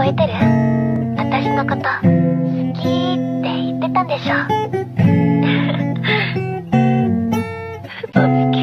覚えてる？私のこと好きって言ってたんでしょ？嘘つき